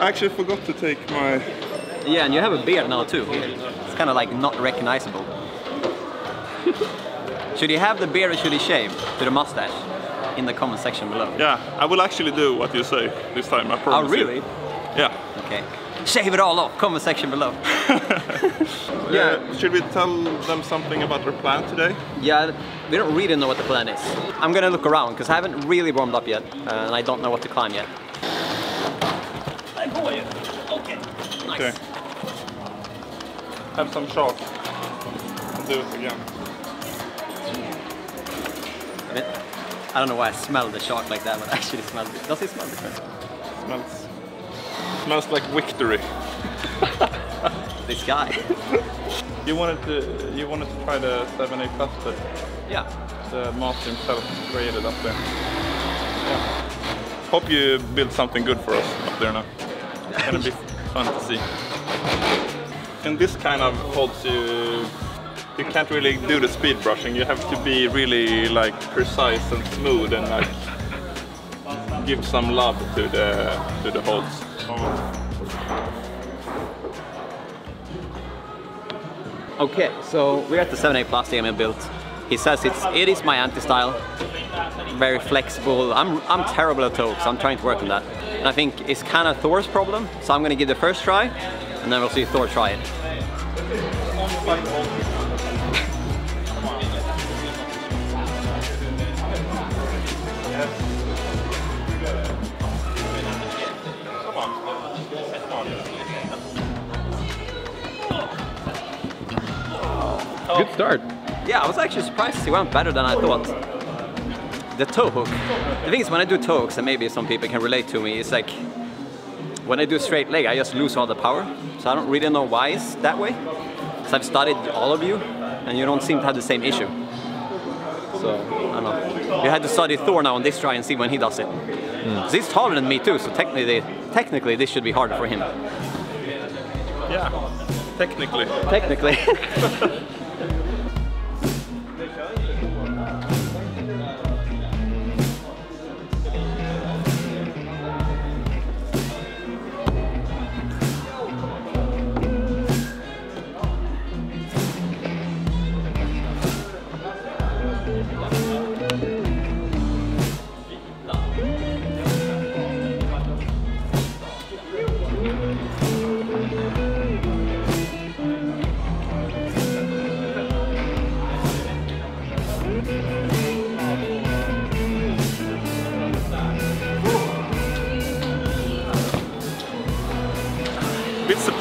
I actually forgot to take my. Yeah, and you have a beard now too. It's kind of like not recognizable. should he have the beard or should he shave to the mustache? In the comment section below. Yeah, I will actually do what you say this time. I promise. Oh, really? You. Yeah. Okay. Shave it all off. Comment section below. yeah. Should we tell them something about our plan today? Yeah, we don't really know what the plan is. I'm gonna look around because I haven't really warmed up yet, uh, and I don't know what to climb yet. Okay. Nice. Okay. Have some shots. I'll do it again. I don't know why I smelled the shark like that, but I actually smelled it. Does it smell different? Smells smells like victory. this guy. you wanted to you wanted to try the 7A plus but yeah. the master himself created up there. Yeah. Hope you build something good for us up there now. It's gonna be fun to see. And this kind of holds you you can't really do the speed brushing. You have to be really like precise and smooth and like give some love to the to the holds. Okay, so we're at the 7A Plus Emil built. He says it's it is my anti-style, very flexible. I'm I'm terrible at toe hooks. I'm trying to work on that. And I think it's kind of Thor's problem. So I'm gonna give the first try, and then we'll see Thor try it. Yeah, I was actually surprised he went better than I thought. The toe hook. The thing is, when I do toe hooks, and maybe some people can relate to me, it's like when I do straight leg, I just lose all the power. So I don't really know why it's that way. So I've studied all of you, and you don't seem to have the same issue. So I don't know. You had to study Thor now on this try and see when he does it. Mm. he's taller than me too, so technically, technically this should be harder for him. Yeah, technically. Technically.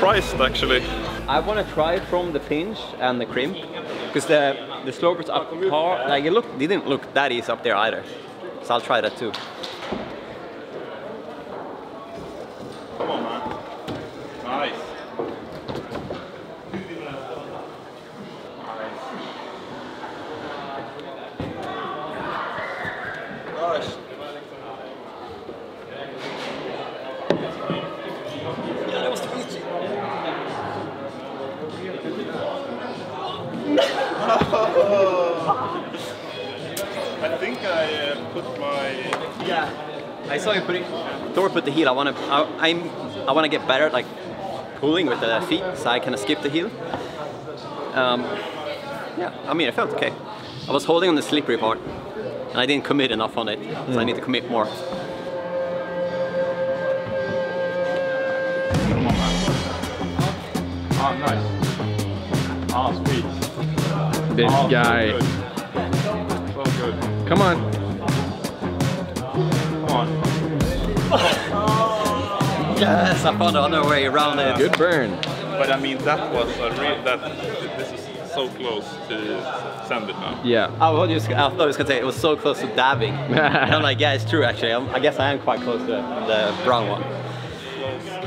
surprised actually. I want to try from the pinch and the crimp because the the slopers up par like it looked didn't look that easy up there either. So I'll try that too. Come on man. Nice. Nice. I think I uh, put my yeah. I saw you putting Thor put the heel. I want to I, I'm I want to get better at like pulling with the feet, so I kind of skip the heel. Um, yeah, I mean it felt okay. I was holding on the slippery part, and I didn't commit enough on it, so mm. I need to commit more. Oh, nice. Oh, sweet. This oh, guy. So so good. Come on. Come on. yes, I found another way around it. Good burn. But I mean, that was a real, that, this is so close to send it now. Yeah. I, was just, I thought I was going to say it was so close to dabbing. and I'm like, yeah, it's true actually. I'm, i guess I am quite close to the brown one.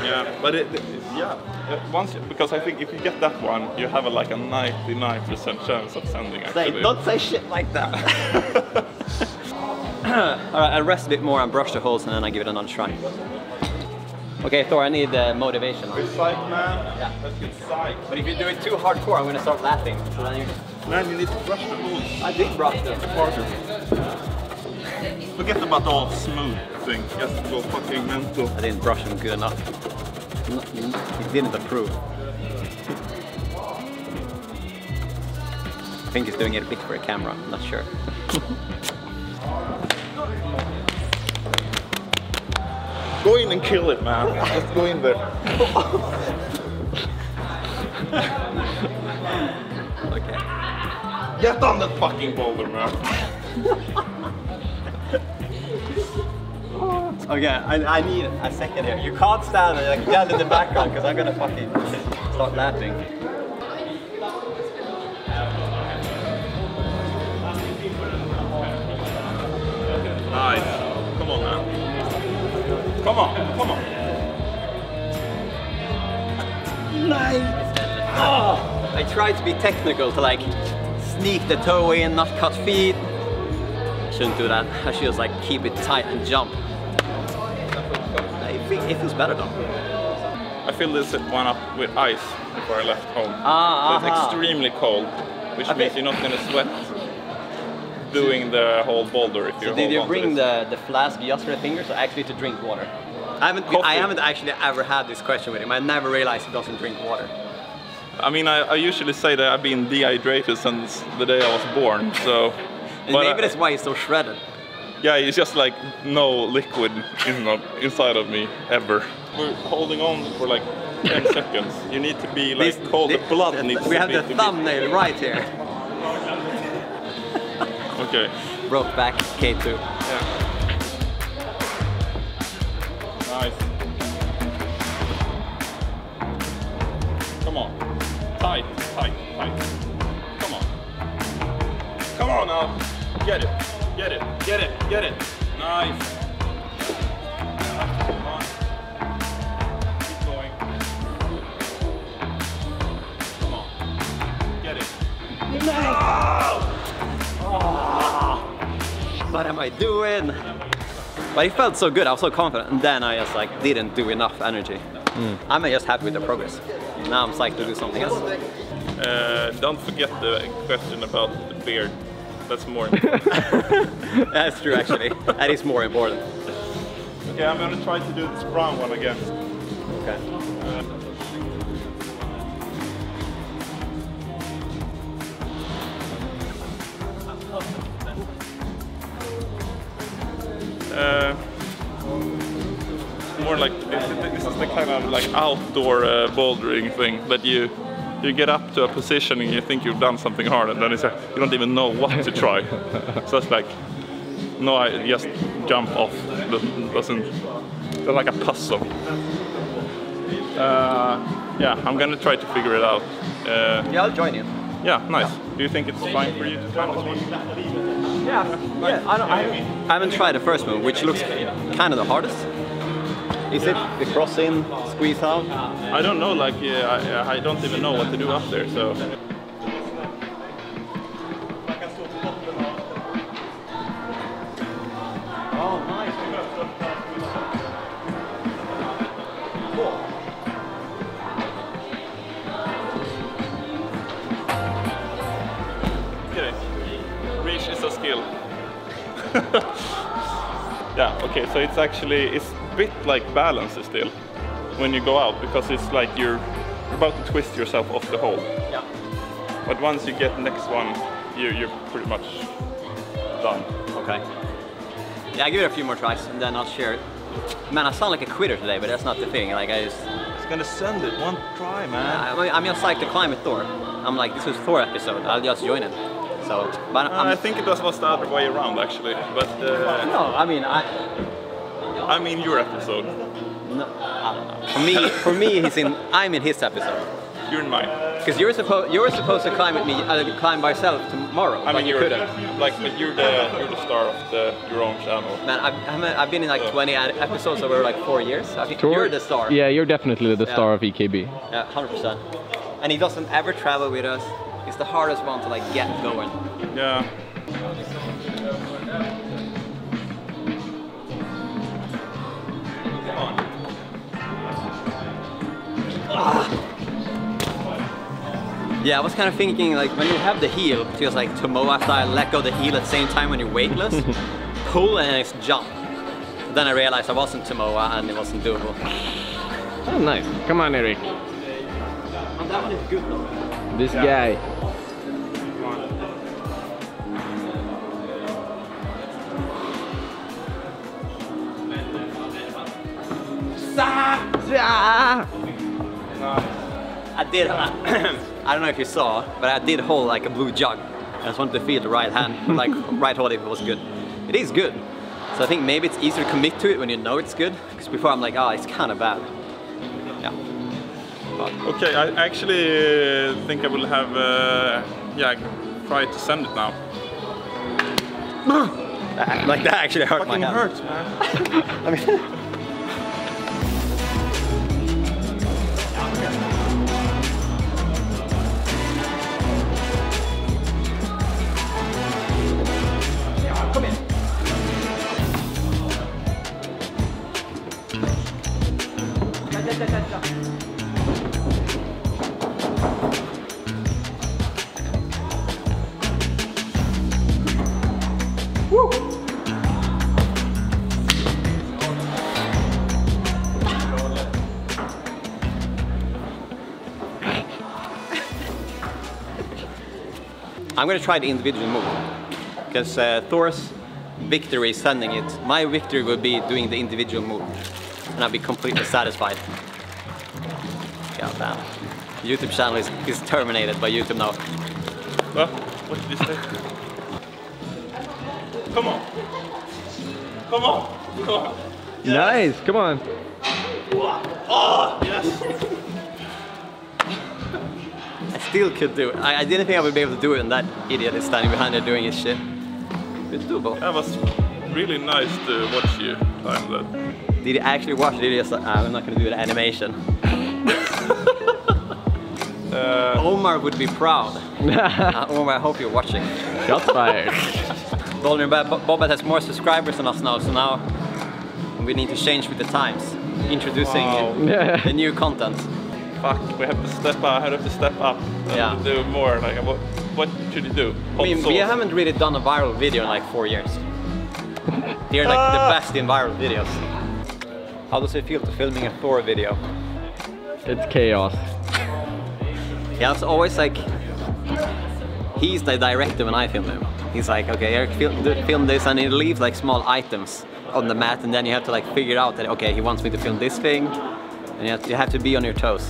Yeah, but it, it yeah, uh, once because I think if you get that one, you have a, like a 99% chance of sending. Actually, say, don't say shit like that. All right, I rest a bit more and brush the holes, and then I give it another try. Okay, Thor, I need uh, motivation. Good psych, man. Yeah. Let's get psych. But if you do it too hardcore, I'm gonna start laughing. So then you... Man, you need to brush the holes. I did brush them. Harder. Forget about the all smooth thing. Just go fucking mental. I didn't brush them good enough. he didn't approve. I think he's doing it a bit for a camera, I'm not sure. Go in and kill it, man. Just go in there. Okay. Get on the fucking boulder, man. Okay, I, I need a second here. You can't stand and like yell in the background because I'm gonna fucking start laughing. Come on, come on. Ah. I tried to be technical to like sneak the toe in, not cut feet. I Shouldn't do that. I should just like keep it tight and jump. I think it feels better though. I filled this one up with ice before I left home. Ah, so it's ah, ah. extremely cold, which Okay. means you're not gonna sweat doing the whole boulder if you So did you bring the, the flask just for the fingers or actually to drink water? I haven't, I haven't actually ever had this question with him. I never realized he doesn't drink water. I mean, I, I usually say that I've been dehydrated since the day I was born, so. And but maybe I- that's why he's so shredded. Yeah, it's just like no liquid in, inside of me ever. We're holding on for like 10 seconds. You need to be like This- cold. The blood needs We to have be, the to be- thumbnail right here. Okay. Brokeback K2. Yeah. Nice. Come on. Tight, tight, tight. Come on. Come on now. Get it. Get it. Get it. Get it. Nice. Come What am I doing? But it felt so good, I was so confident, and then I just like didn't do enough energy. I'm just happy with the progress. Now I'm psyched to do something else. Uh, don't forget the question about the beard. That's more important. That's true actually. that is more important. okay, I'm gonna try to do this brown one again. Okay. Uh, like this, this is the kind of like outdoor uh, bouldering thing that you you get up to a position and you think you've done something hard and then it's like you don't even know what to try. so it's like no, I just jump off. Doesn't doesn't it's like a puzzle. Uh, yeah, I'm gonna try to figure it out. Uh, Yeah, I'll join you. yeah, nice. Do you think it's fine for you to climb this one? Yeah, yeah. I, don't, I, I haven't tried the first one, which looks kind of the hardest. Is it the cross in, squeeze out? I don't know, like, yeah, I, I don't even know what to do up there, so. Oh. Okay. Reach is a skill. yeah, okay, so it's actually, it's a bit like balance still when you go out because it's like you're about to twist yourself off the hole. Yeah. But once you get the next one, you, you're pretty much done. Okay. Yeah, I give it a few more tries and then I'll share it. Man, I sound like a quitter today, but that's not the thing. Like I just, It's gonna send it one try, man. I, I'm just psyched to climb with Thor. I'm like, this is Thor episode. I'll just join it. So, but I'm, I think it was, was the other way around actually, but uh, no, I mean, I, I mean your episode. no, I don't know. For me, for me, he's in. I'm in his episode. You're in mine. Because you're supposed you're supposed to climb with me, uh, climb by yourself tomorrow, I mean, you you're couldn't. like, but you're the you're the star of the your own channel. Man, I've, I'm a- I've been in like 20 ad- episodes over like four years. I think Tor- you're the star. Yeah, you're definitely the Yeah. star of EKB. Yeah, 100%. And he doesn't ever travel with us. It's the hardest one to like get going. Yeah. Yeah, I was kind of thinking like when you have the heel, just like Tomoa style, let go the heel at the same time when you're weightless, pull and it's jump. Then I realized I wasn't Tomoa and it wasn't doable. Oh, nice. Come on, Eric. And that one is good though. This Yeah. guy. I did. I don't know if you saw, but I did hold like a blue jug. I just wanted to feel the right hand, like right hold if it was good. It is good. So I think maybe it's easier to commit to it when you know it's good. Because before I'm like, oh, it's kind of bad. Yeah. But Okay, I actually uh, think I will have, uh, yeah, try to send it now. like that actually hurt my hand. hurts, man. I mean, I'm gonna try the individual move because uh, Thor's victory is sending it. My victory would be doing the individual move, and I'd be completely satisfied. God damn. YouTube channel is, is terminated by YouTube now. What? What did you say? Come on. Come on. Come on. Nice. Come on. Oh, yes. I still could do it. I, I didn't think I would be able to do it, and that idiot is standing behind there doing his shit. It's doable. That was really nice to watch you time that. Did you actually watch it? Did you just like, "Ah, I'm not gonna do the animation. Uh, Omar would be proud. Uh, Omar, I hope you're watching. Shots fired. Dolly and Bob Bobat has more subscribers than us now, so now we need to change with the times. Introducing Wow. the new content. Fuck, we have to step up. I have to step up and Yeah. do more. Like, what, what should you do? I mean, Hot we haven't really done a viral video in like four years. They're like the ah. best in viral videos. How does it feel to filming a Thor video? It's chaos. Yeah, it's always like he's the director when I film him. He's like, okay, Eric, film, film this, and he leaves like small items on the mat, and then you have to like figure out that okay, he wants me to film this thing, and you have, you have to be on your toes.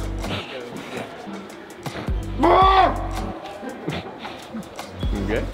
Okay.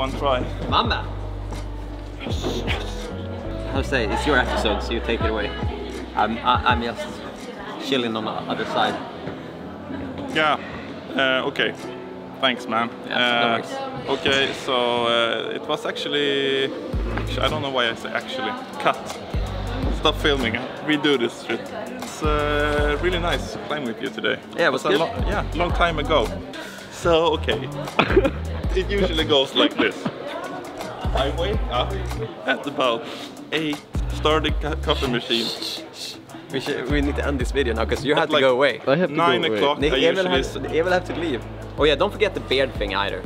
One try. Mama. How to say? It's your episode, so you take it away. I'm I, I'm just chilling on the other side. Yeah. Uh, okay. Thanks, man. Yeah, Uh, worries. okay, so uh, it was actually, actually. I don't know why I say actually. Cut. Stop filming. Redo this shit. It's uh, really nice playing with you today. Yeah, it was a good. lo- yeah, long time ago. So okay. it usually goes like this. I wake up at about eight. Start the coffee machine. We should we need to end this video now because you have to like- go away. I have to Nine go away. o'clock. I Emil usually. has, s- Emil have to leave. Oh yeah, don't forget the beard thing either.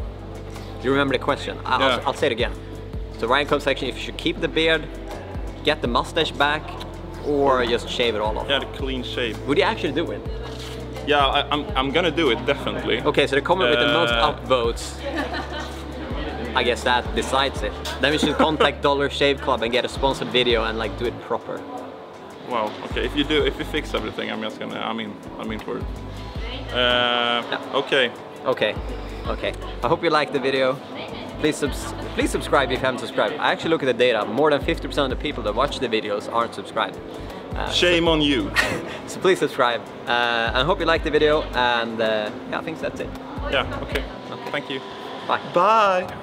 You remember the question? I- I'll, Yeah. I'll say it again. So Ryan comes section if you should keep the beard, get the mustache back, or just shave it all off. Yeah, the clean shave. Would you actually do it? Yeah, I, I'm, I'm gonna do it definitely. Okay, so the comment with the most Uh, upvotes, I guess that decides it. Then we should contact Dollar Shave Club and get a sponsored video and like do it proper. Wow. Okay. If you do, if you fix everything, I'm just gonna. I'm in. I'm in for it. Uh, okay. Okay, okay. I hope you liked the video. Please, subs- please subscribe if you haven't subscribed. I actually look at the data. More than 50% of the people that watch the videos aren't subscribed. Uh, Shame on you. so please subscribe. Uh, I hope you liked the video. And uh, yeah, I think that's it. yeah. Okay. Okay. Thank you. Bye. Bye.